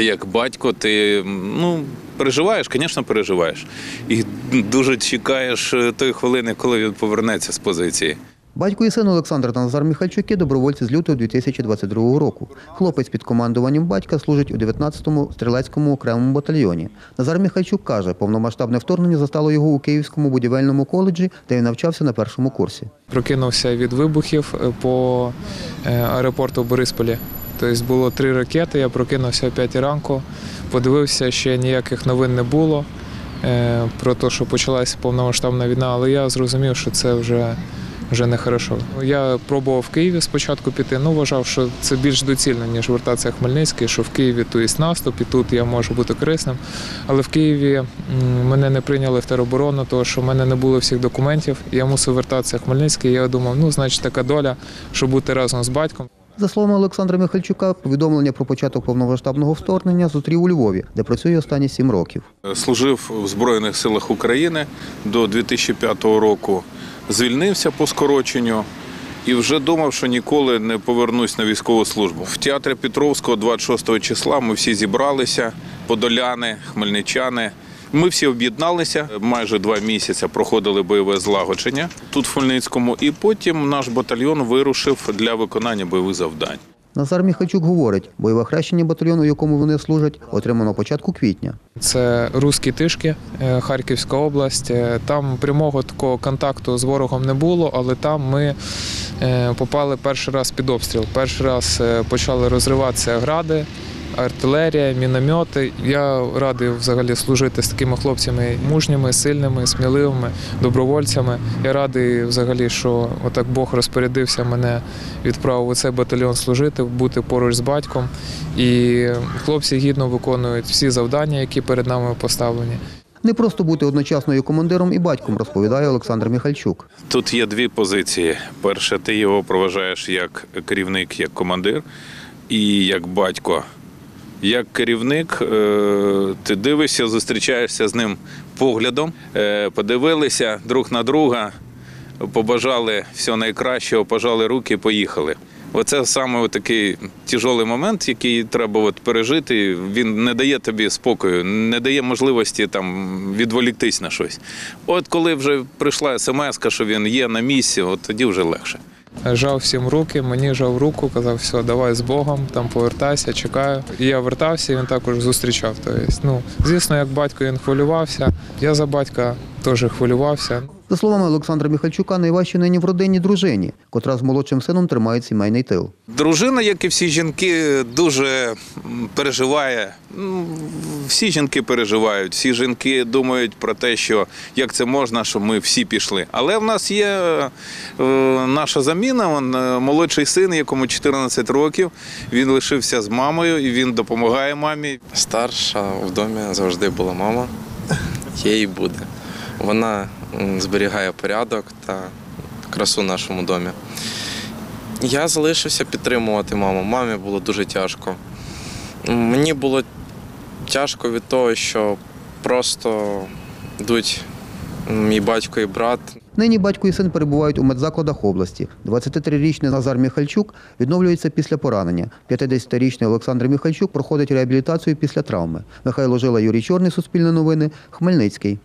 Як батько, ти ну переживаєш, звісно, переживаєш. І дуже чекаєш е, тої хвилини, коли він повернеться з позиції. Батько і син Олександр та Назар Міхальчуки – добровольці з лютого 2022 року. Хлопець під командуванням батька служить у 19-му стрілецькому окремому батальйоні. Назар Міхальчук каже, повномасштабне вторгнення застало його у Київському будівельному коледжі, де він навчався на першому курсі. Прокинувся від вибухів е, по е, аеропорту в Борисполі. Тобто було три ракети, я прокинувся о 5 ранку, подивився, ще ніяких новин не було е, про те, що почалася повномасштабна війна, але я зрозумів, що це вже, вже не хорошо. Я пробував в Києві спочатку піти, ну вважав, що це більш доцільно, ніж вертатися Хмельницький, що в Києві тут є наступ, і тут я можу бути корисним. Але в Києві мене не прийняли в тероборону, тому що в мене не було всіх документів. Я мусив вертатися в Хмельницький. Я думав, ну значить така доля, щоб бути разом з батьком. За словами Олександра Міхальчука, повідомлення про початок повномасштабного вторгнення зустрів у Львові, де працює останні сім років. Служив в Збройних силах України до 2005 року. Звільнився по скороченню і вже думав, що ніколи не повернусь на військову службу. В театрі Петровського 26 числа ми всі зібралися, подоляни, хмельничани. Ми всі об'єдналися. Майже два місяці проходили бойове злагодження тут в Хмельницькому, і потім наш батальйон вирушив для виконання бойових завдань. Назар Міхальчук говорить, бойове хрещення батальйону, якому вони служать, отримано початку квітня. Це Руські Тишки, е, Харківська область. Е, Там прямого такого контакту з ворогом не було, але там ми е, попали перший раз під обстріл. Перший раз почали розриватися гради. Артилерія, міномети. Я радий взагалі служити з такими хлопцями мужніми, сильними, сміливими, добровольцями. Я радий взагалі, що отак Бог розпорядився мене відправив у цей батальйон служити, бути поруч з батьком. І хлопці гідно виконують всі завдання, які перед нами поставлені. Не просто бути одночасно і командиром і батьком, розповідає Олександр Міхальчук. Тут є дві позиції. Перше, ти його проважаєш як керівник, як командир і як батько. Як керівник, е, ти дивишся, зустрічаєшся з ним поглядом, е, подивилися друг на друга, побажали всього найкращого, пожали руки, поїхали. Оце саме такий тяжолий момент, який треба от пережити. Він не дає тобі спокою, не дає можливості там відволіктись на щось. От коли вже прийшла смс, що він є на місці, от тоді вже легше. Жав всім руки, мені жав руку, казав, все, давай з Богом, там повертайся, чекаю. І я вертався, і він також зустрічав. Тобто, ну, звісно, як батько він хвилювався. Я за батька теж хвилювався. За словами Олександра Міхальчука, найважче нині в родині дружині, котра з молодшим сином тримає сімейний тил. Дружина, як і всі жінки, дуже переживає. Ну, Всі жінки переживають, всі жінки думають про те, що як це можна, щоб ми всі пішли. Але в нас є е, наша заміна. Е, молодший син, якому 14 років. Він лишився з мамою і він допомагає мамі. Старша в домі завжди була мама, є і буде. Вона зберігає порядок та красу в нашому домі. Я залишився підтримувати маму. Мамі було дуже тяжко. Мені було тяжко від того, що просто йдуть мій батько і брат. Нині батько і син перебувають у медзакладах області. 23-річний Назар Міхальчук відновлюється після поранення. 50-річний Олександр Міхальчук проходить реабілітацію після травми. Михайло Жила, Юрій Чорний, Суспільне новини, Хмельницький.